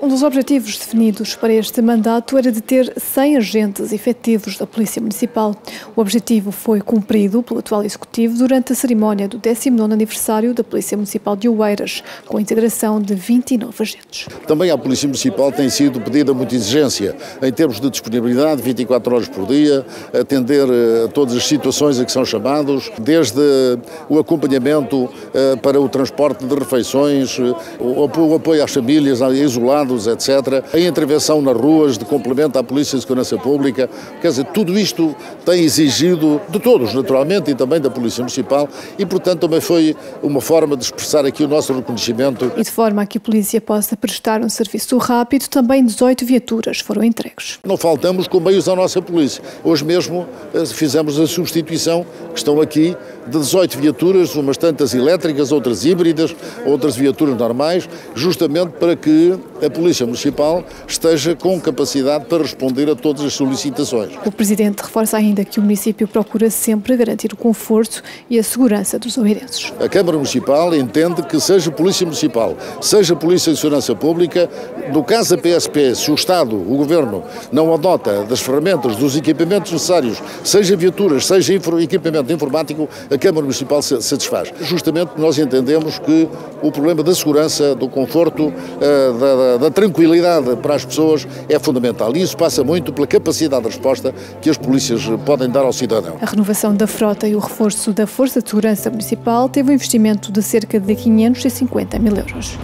Um dos objetivos definidos para este mandato era de ter 100 agentes efetivos da Polícia Municipal. O objetivo foi cumprido pelo atual Executivo durante a cerimónia do 19º aniversário da Polícia Municipal de Oeiras, com a integração de 29 agentes. Também à Polícia Municipal tem sido pedida muita exigência em termos de disponibilidade, 24 horas por dia, atender a eh, todas as situações a que são chamados, desde o acompanhamento eh, para o transporte de refeições, eh, o apoio às famílias isoladas, etc. A intervenção nas ruas de complemento à Polícia de Segurança Pública, quer dizer, tudo isto tem exigido de todos, naturalmente, e também da Polícia Municipal, e portanto também foi uma forma de expressar aqui o nosso reconhecimento. E de forma a que a Polícia possa prestar um serviço rápido, também 18 viaturas foram entregues. Não faltamos com meios à nossa Polícia. Hoje mesmo eh, fizemos a substituição, que estão aqui, de 18 viaturas, umas tantas elétricas, outras híbridas, outras viaturas normais, justamente para que a Polícia Municipal esteja com capacidade para responder a todas as solicitações. O Presidente reforça ainda que o município procura sempre garantir o conforto e a segurança dos oeirenses. A Câmara Municipal entende que seja Polícia Municipal, seja Polícia de Segurança Pública, no caso da PSP, se o Estado, o Governo, não adota das ferramentas, dos equipamentos necessários, seja viaturas, seja equipamento informático, a Câmara Municipal se satisfaz. Justamente nós entendemos que o problema da segurança, do conforto, eh, da, da tranquilidade para as pessoas é fundamental. E isso passa muito pela capacidade de resposta que as polícias podem dar ao cidadão. A renovação da frota e o reforço da Força de Segurança Municipal teve um investimento de cerca de 550 mil euros.